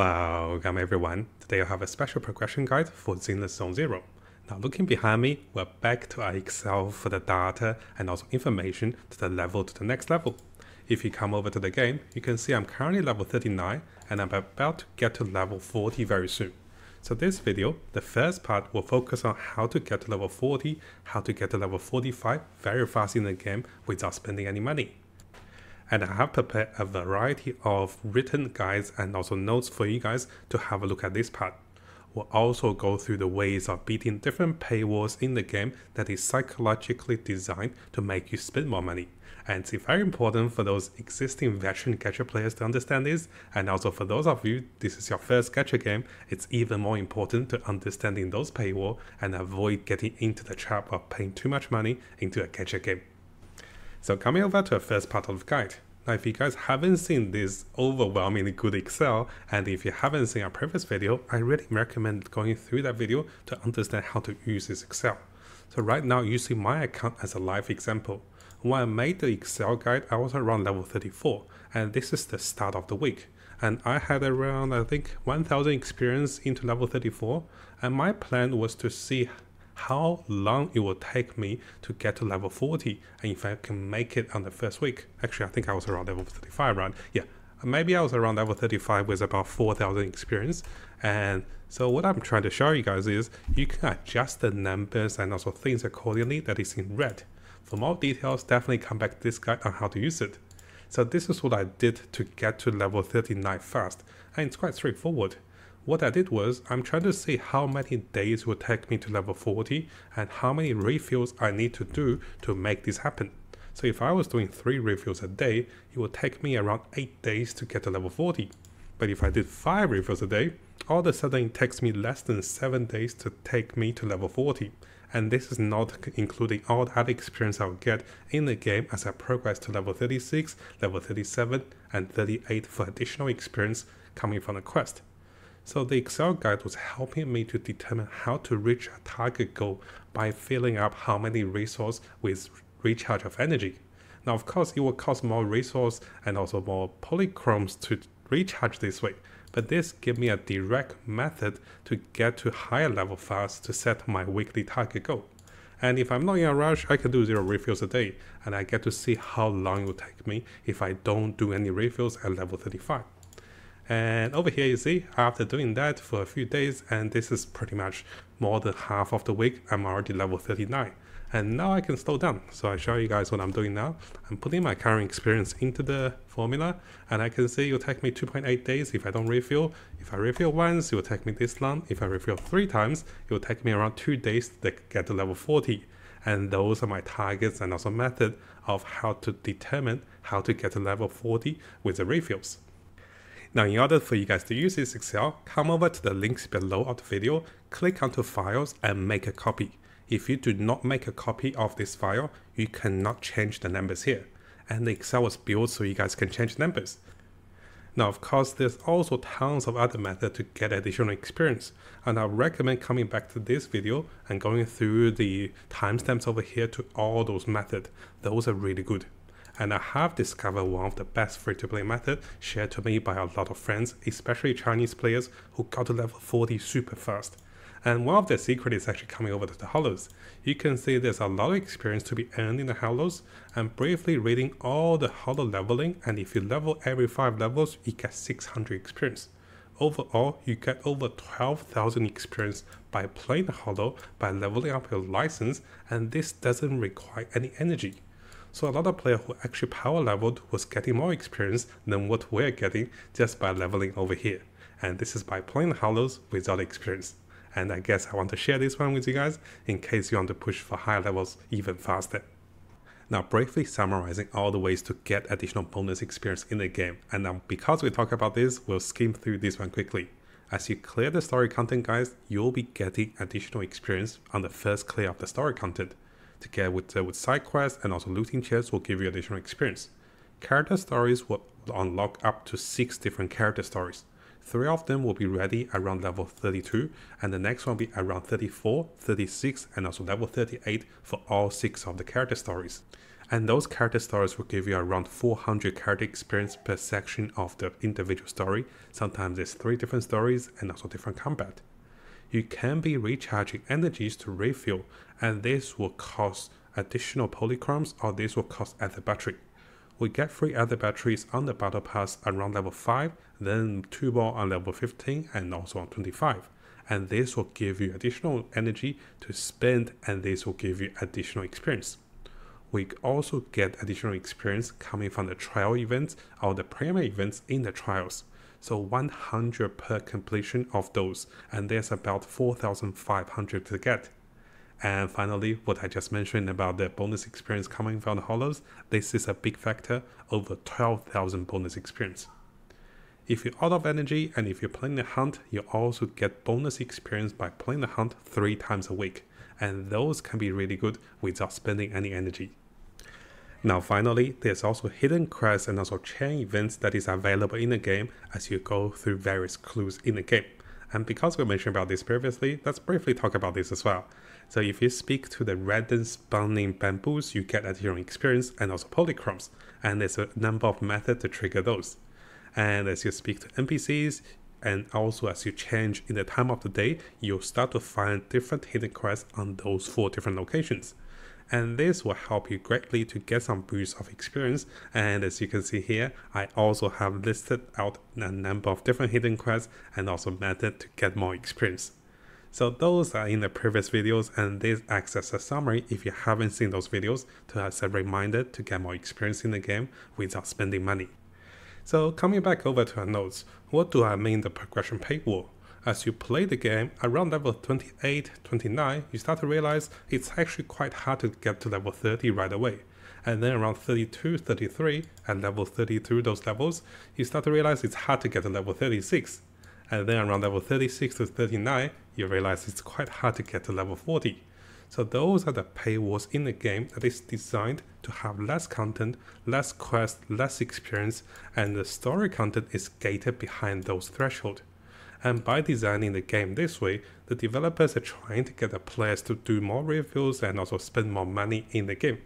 Welcome everyone. Today I have a special progression guide for Zenless Zone Zero. Now looking behind me, we're back to our Excel for the data and also information to the level to the next level. If you come over to the game, you can see I'm currently level 39 and I'm about to get to level 40 very soon. So this video, the first part will focus on how to get to level 40, how to get to level 45 very fast in the game without spending any money and I have prepared a variety of written guides and also notes for you guys to have a look at this part. We'll also go through the ways of beating different paywalls in the game that is psychologically designed to make you spend more money. And it's very important for those existing veteran gacha players to understand this, and also for those of you, this is your first gacha game, it's even more important to understanding those paywall and avoid getting into the trap of paying too much money into a gacha game. So coming over to the first part of the guide. Now if you guys haven't seen this overwhelmingly good Excel and if you haven't seen our previous video, I really recommend going through that video to understand how to use this Excel. So right now using my account as a live example. When I made the Excel guide, I was around level 34 and this is the start of the week. And I had around, I think, 1000 experience into level 34 and my plan was to see how long it will take me to get to level 40 and if I can make it on the first week. Actually, I think I was around level 35, right? Yeah, maybe I was around level 35 with about 4,000 experience. And so what I'm trying to show you guys is you can adjust the numbers and also things accordingly that is in red. For more details, definitely come back to this guide on how to use it. So this is what I did to get to level 39 fast, and it's quite straightforward what I did was I'm trying to see how many days will take me to level 40 and how many refills I need to do to make this happen. So if I was doing 3 refills a day, it would take me around 8 days to get to level 40. But if I did 5 refills a day, all of a sudden it takes me less than 7 days to take me to level 40. And this is not including all the other experience I'll get in the game as I progress to level 36, level 37, and 38 for additional experience coming from the quest. So the Excel guide was helping me to determine how to reach a target goal by filling up how many resources with recharge of energy. Now, of course, it will cost more resource and also more polychromes to recharge this way, but this gave me a direct method to get to higher level fast to set my weekly target goal. And if I'm not in a rush, I can do zero refills a day, and I get to see how long it will take me if I don't do any refills at level 35. And over here you see, after doing that for a few days, and this is pretty much more than half of the week, I'm already level 39. And now I can slow down. So I show you guys what I'm doing now. I'm putting my current experience into the formula, and I can see it will take me 2.8 days if I don't refill. If I refill once, it will take me this long. If I refill three times, it will take me around two days to get to level 40. And those are my targets and also method of how to determine how to get to level 40 with the refills. Now in order for you guys to use this Excel, come over to the links below of the video, click onto files and make a copy. If you do not make a copy of this file, you cannot change the numbers here. And the Excel was built so you guys can change numbers. Now, of course, there's also tons of other methods to get additional experience. And I recommend coming back to this video and going through the timestamps over here to all those methods. Those are really good and I have discovered one of the best free-to-play methods shared to me by a lot of friends, especially Chinese players who got to level 40 super fast. And one of the secrets is actually coming over to the Hollows. You can see there's a lot of experience to be earned in the Hollows. I'm briefly reading all the Hollow leveling and if you level every 5 levels, you get 600 experience. Overall, you get over 12,000 experience by playing the Hollow by leveling up your license and this doesn't require any energy. So a lot of players who actually power leveled was getting more experience than what we're getting just by leveling over here. And this is by playing Hollows without experience. And I guess I want to share this one with you guys in case you want to push for higher levels even faster. Now briefly summarizing all the ways to get additional bonus experience in the game. And now because we talk about this, we'll skim through this one quickly. As you clear the story content guys, you'll be getting additional experience on the first clear of the story content together with, uh, with side quests and also looting chests will give you additional experience. Character stories will unlock up to 6 different character stories. Three of them will be ready around level 32, and the next one will be around 34, 36, and also level 38 for all 6 of the character stories. And those character stories will give you around 400 character experience per section of the individual story. Sometimes it's three different stories and also different combat. You can be recharging energies to refuel, and this will cost additional polychromes or this will cost other battery. We get three other batteries on the battle pass around level 5, then two more on level 15 and also on 25. And this will give you additional energy to spend and this will give you additional experience. We also get additional experience coming from the trial events or the premier events in the trials. So 100 per completion of those, and there's about 4,500 to get. And finally, what I just mentioned about the bonus experience coming from the Hollows, this is a big factor, over 12,000 bonus experience. If you're out of energy and if you're playing the hunt, you also get bonus experience by playing the hunt three times a week. And those can be really good without spending any energy. Now finally, there's also hidden quests and also chain events that is available in the game as you go through various clues in the game. And because we mentioned about this previously, let's briefly talk about this as well. So if you speak to the random spawning Bangboos, you get additional experience and also polychromes. And there's a number of methods to trigger those. And as you speak to NPCs, and also as you change in the time of the day, you'll start to find different hidden quests on those four different locations. And this will help you greatly to get some boost of experience. And as you can see here, I also have listed out a number of different hidden quests and also method to get more experience. So those are in the previous videos and this acts as a summary if you haven't seen those videos to as a reminder to get more experience in the game without spending money. So coming back over to our notes, what do I mean the progression paywall? As you play the game, around level 28, 29, you start to realize it's actually quite hard to get to level 30 right away. And then around 32, 33, and level 32, those levels, you start to realize it's hard to get to level 36 and then around level 36 to 39, you realize it's quite hard to get to level 40. So those are the paywalls in the game that is designed to have less content, less quest, less experience, and the story content is gated behind those thresholds. And by designing the game this way, the developers are trying to get the players to do more refills and also spend more money in the game.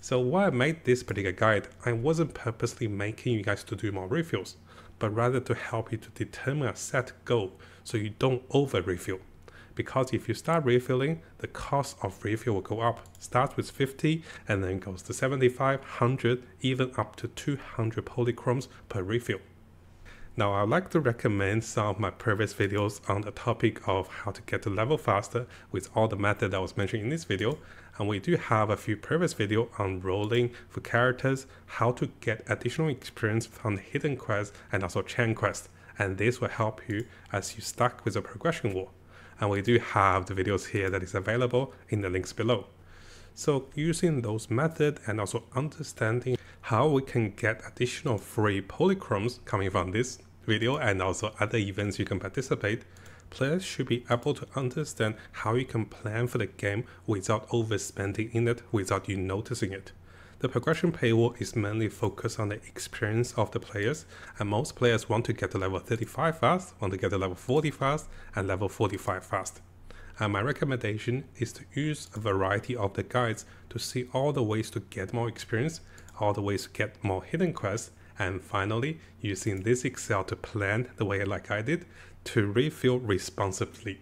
So why I made this particular guide, I wasn't purposely making you guys to do more refills but rather to help you to determine a set goal so you don't over refill. Because if you start refilling, the cost of refill will go up. Starts with 50 and then goes to 75, 100, even up to 200 polychromes per refill. Now I'd like to recommend some of my previous videos on the topic of how to get to level faster with all the methods I was mentioning in this video and we do have a few previous video on rolling for characters, how to get additional experience from hidden quests and also chain quests, and this will help you as you stuck with the progression wall. And we do have the videos here that is available in the links below. So using those methods and also understanding how we can get additional free polychromes coming from this video and also other events you can participate, players should be able to understand how you can plan for the game without overspending in it without you noticing it. The progression paywall is mainly focused on the experience of the players, and most players want to get to level 35 fast, want to get to level 40 fast, and level 45 fast. And my recommendation is to use a variety of the guides to see all the ways to get more experience, all the ways to get more hidden quests, and finally, using this Excel to plan the way like I did to refill responsibly.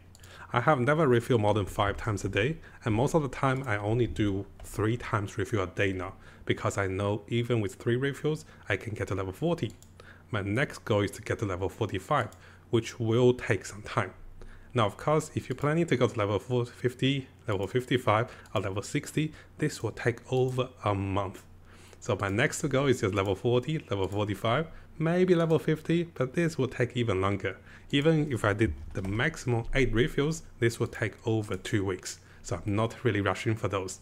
I have never refilled more than 5 times a day and most of the time I only do 3 times refill a day now because I know even with 3 refills I can get to level 40. My next goal is to get to level 45 which will take some time. Now of course if you're planning to go to level 50, level 55 or level 60 this will take over a month. So my next to go is just level 40, level 45, maybe level 50, but this will take even longer. Even if I did the maximum 8 refills, this will take over 2 weeks, so I'm not really rushing for those.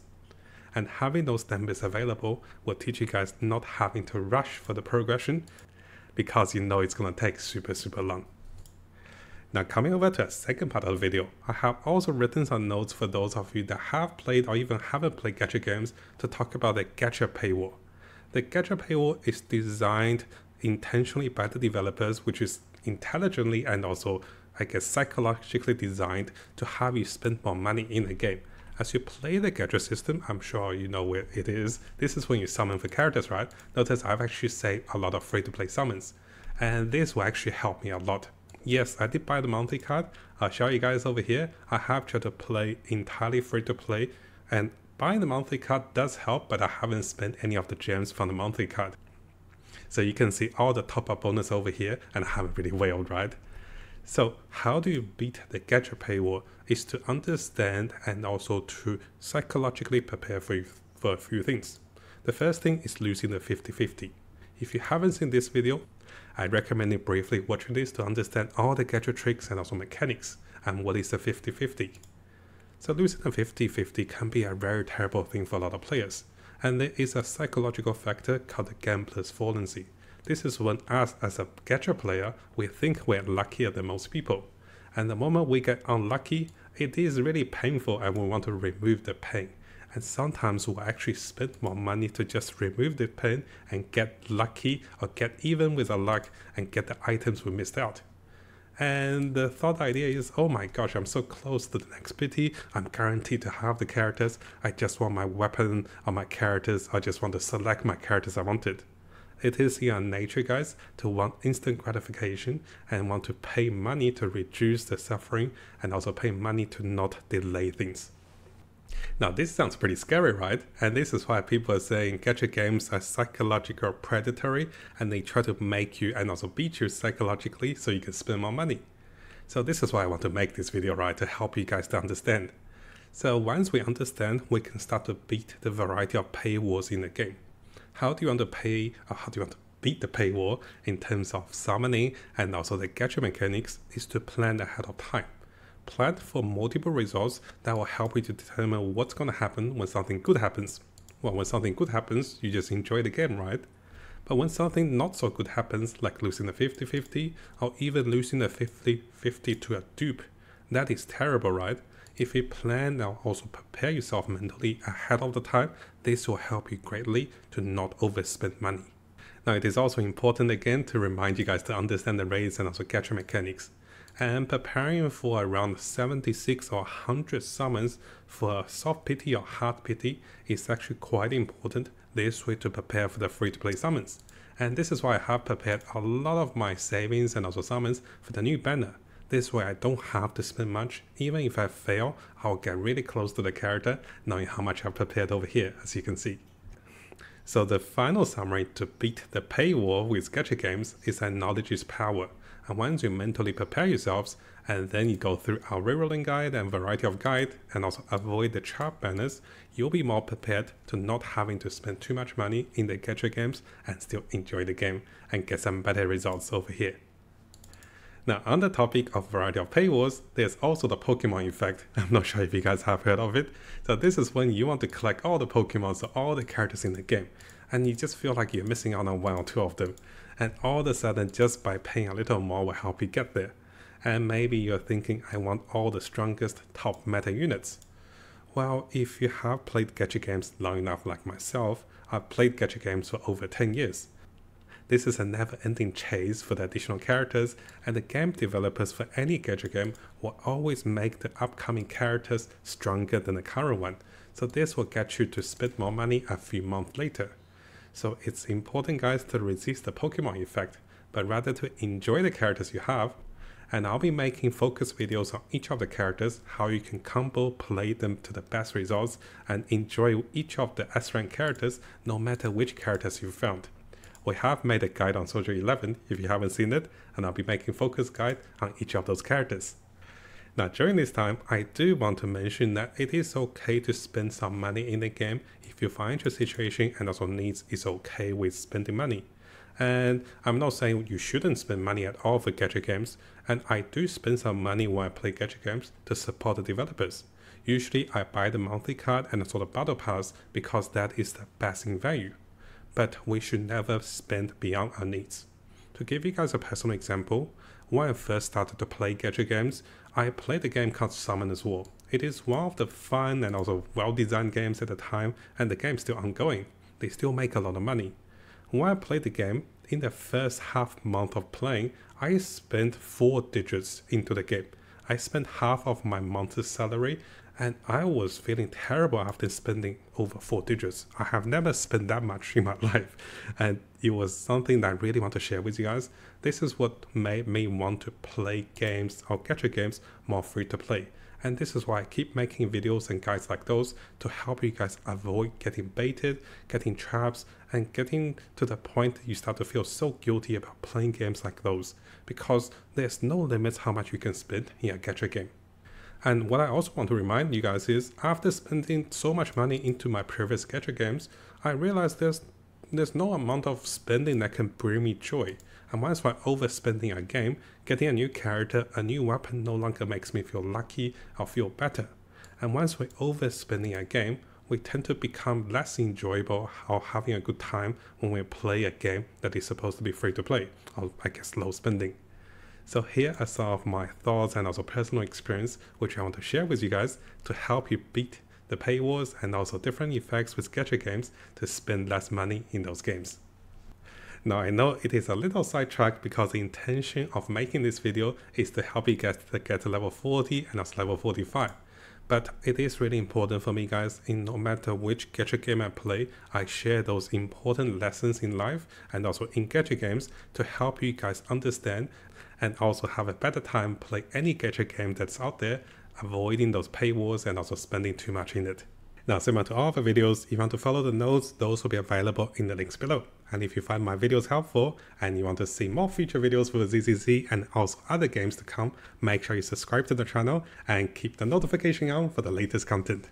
And having those numbers available will teach you guys not having to rush for the progression because you know it's gonna take super super long. Now coming over to the second part of the video, I have also written some notes for those of you that have played or even haven't played gacha games to talk about the gacha paywall. The gacha paywall is designed intentionally by the developers, which is intelligently and also, I guess, psychologically designed to have you spend more money in the game. As you play the gacha system, I'm sure you know where it is. This is when you summon the characters, right? Notice I've actually saved a lot of free-to-play summons. And this will actually help me a lot. Yes, I did buy the monthly card. I'll show you guys over here. I have tried to play entirely free-to-play. And buying the monthly card does help, but I haven't spent any of the gems from the monthly card. So you can see all the top-up bonus over here, and I haven't really whaled, right? So how do you beat the gacha paywall is to understand and also to psychologically prepare for, for a few things. The first thing is losing the 50-50. If you haven't seen this video, I recommend you briefly watching this to understand all the gacha tricks and also mechanics and what is the 50-50. So losing a 50-50 can be a very terrible thing for a lot of players, and there is a psychological factor called the gambler's fallacy. This is when us as a gacha player, we think we're luckier than most people. And the moment we get unlucky, it is really painful and we want to remove the pain. And sometimes we'll actually spend more money to just remove the pain and get lucky or get even with the luck and get the items we missed out. And the thought idea is, oh my gosh, I'm so close to the next pity. I'm guaranteed to have the characters. I just want my weapon or my characters. I just want to select my characters I wanted. It is in nature, guys, to want instant gratification and want to pay money to reduce the suffering and also pay money to not delay things. Now, this sounds pretty scary, right? And this is why people are saying gacha games are psychological predatory and they try to make you and also beat you psychologically so you can spend more money. So this is why I want to make this video, right, to help you guys to understand. So once we understand, we can start to beat the variety of paywalls in the game how do you want to pay, or uh, how do you want to beat the paywall in terms of summoning and also the gacha mechanics is to plan ahead of time. Plan for multiple results that will help you to determine what's going to happen when something good happens. Well, when something good happens, you just enjoy the game, right? But when something not so good happens, like losing a 50-50 or even losing a 50-50 to a dupe, that is terrible, right? If you plan and also prepare yourself mentally ahead of the time, this will help you greatly to not overspend money. Now it is also important again to remind you guys to understand the rates and also gacha mechanics. And preparing for around 76 or 100 summons for soft pity or hard pity is actually quite important this way to prepare for the free-to-play summons. And this is why I have prepared a lot of my savings and also summons for the new banner. This way I don't have to spend much. Even if I fail, I'll get really close to the character knowing how much I've prepared over here, as you can see. So the final summary to beat the paywall with gacha games is that knowledge is power. And once you mentally prepare yourselves, and then you go through our rerolling guide and variety of guide, and also avoid the trap banners, you'll be more prepared to not having to spend too much money in the gacha games and still enjoy the game and get some better results over here. Now, on the topic of variety of paywalls, there's also the Pokemon effect. I'm not sure if you guys have heard of it. So this is when you want to collect all the Pokemon, so all the characters in the game, and you just feel like you're missing out on one or two of them. And all of a sudden, just by paying a little more will help you get there. And maybe you're thinking, I want all the strongest top meta units. Well, if you have played gacha games long enough like myself, I've played gacha games for over 10 years. This is a never-ending chase for the additional characters, and the game developers for any gacha game will always make the upcoming characters stronger than the current one, so this will get you to spend more money a few months later. So it's important guys to resist the Pokemon effect, but rather to enjoy the characters you have, and I'll be making focus videos on each of the characters, how you can combo play them to the best results, and enjoy each of the S-rank characters no matter which characters you found. We have made a guide on Soldier 11 if you haven't seen it, and I'll be making focus guide on each of those characters. Now during this time, I do want to mention that it is okay to spend some money in the game if your financial situation and also needs is okay with spending money. And I'm not saying you shouldn't spend money at all for gacha games, and I do spend some money when I play gacha games to support the developers. Usually I buy the monthly card and also the battle pass because that is the best in value but we should never spend beyond our needs. To give you guys a personal example, when I first started to play gacha games, I played a game called Summoner's War. It is one of the fun and also well-designed games at the time, and the game is still ongoing. They still make a lot of money. When I played the game, in the first half month of playing, I spent four digits into the game. I spent half of my month's salary and I was feeling terrible after spending over four digits. I have never spent that much in my life, and it was something that I really want to share with you guys. This is what made me want to play games or gacha games more free to play. And this is why I keep making videos and guides like those to help you guys avoid getting baited, getting traps, and getting to the point you start to feel so guilty about playing games like those because there's no limits how much you can spend in a gacha game. And what I also want to remind you guys is after spending so much money into my previous gacha games, I realized there's there's no amount of spending that can bring me joy. And once by overspending a game, getting a new character, a new weapon no longer makes me feel lucky or feel better. And once we're overspending a game, we tend to become less enjoyable or having a good time when we play a game that is supposed to be free to play, or I guess low spending. So here are some of my thoughts and also personal experience which I want to share with you guys to help you beat the paywalls and also different effects with gacha games to spend less money in those games. Now I know it is a little sidetracked because the intention of making this video is to help you guys to get to level 40 and also level 45. But it is really important for me guys, in no matter which gacha game I play, I share those important lessons in life and also in gacha games to help you guys understand and also have a better time play any gacha game that's out there, avoiding those paywalls and also spending too much in it. Now similar to all of the videos, if you want to follow the notes, those will be available in the links below. And if you find my videos helpful and you want to see more future videos for ZZZ and also other games to come, make sure you subscribe to the channel and keep the notification on for the latest content.